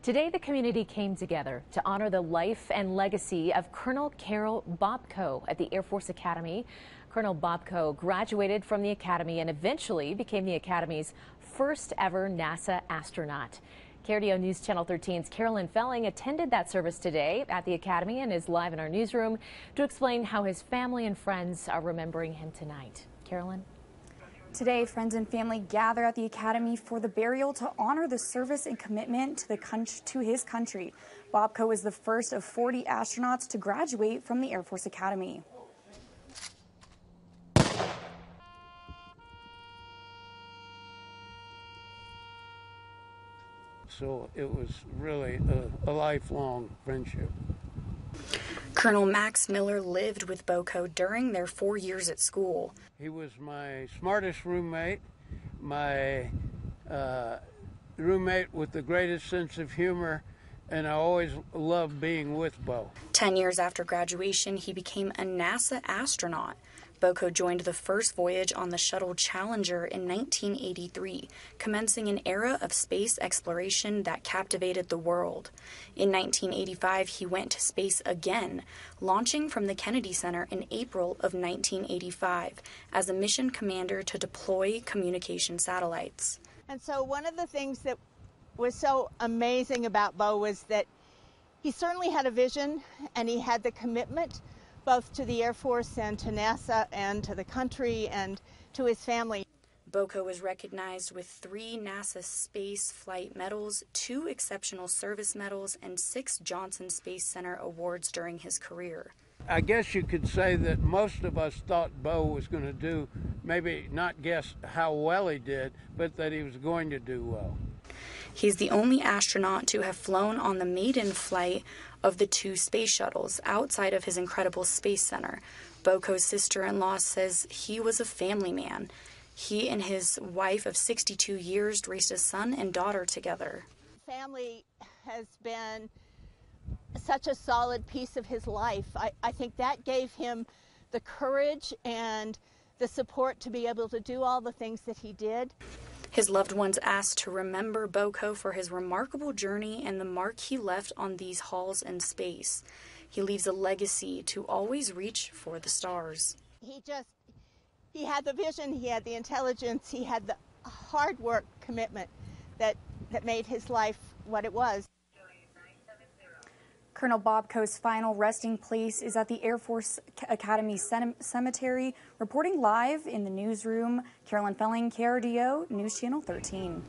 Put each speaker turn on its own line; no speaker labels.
Today, the community came together to honor the life and legacy of Colonel Karol Bobko at the Air Force Academy. Colonel Bobko graduated from the Academy and eventually became the Academy's first ever NASA astronaut. KRDO News Channel 13's Carolyn Felling attended that service today at the Academy and is live in our newsroom to explain how his family and friends are remembering him tonight. Carolyn?
Today, friends and family gather at the Academy for the burial to honor the service and commitment to, the to his country. Bobko is the first of 40 astronauts to graduate from the Air Force Academy.
So it was really a, a lifelong friendship.
Colonel Max Miller lived with Bobko during their four years at school.
He was my smartest roommate, my uh, roommate with the greatest sense of humor, and I always loved being with Bo.
Ten years after graduation, he became a NASA astronaut. Bobko joined the first voyage on the shuttle Challenger in 1983, commencing an era of space exploration that captivated the world. In 1985, he went to space again, launching from the Kennedy Center in April of 1985 as a mission commander to deploy communication satellites.
And so, one of the things that was so amazing about Bo was that he certainly had a vision and he had the commitment both to the Air Force and to NASA and to the country and to his family.
Bobko was recognized with three NASA Space Flight Medals, two Exceptional Service Medals, and six Johnson Space Center awards during his career.
I guess you could say that most of us thought Bo was going to do, maybe not guess how well he did, but that he was going to do well.
He's the only astronaut to have flown on the maiden flight of the two space shuttles outside of his incredible space center. Bobko's sister in law says he was a family man. He and his wife of 62 years raised a son and daughter together.
Family has been such a solid piece of his life. I, I think that gave him the courage and the support to be able to do all the things that he did.
His loved ones asked to remember Bobko for his remarkable journey and the mark he left on these halls and space. He leaves a legacy to always reach for the stars.
He just, he had the vision, he had the intelligence, he had the hard work commitment that, that made his life what it was. Colonel Bobko's final resting place is at the Air Force Academy Cemetery. Reporting live in the newsroom, Carolyn Felling, KRDO, News Channel 13.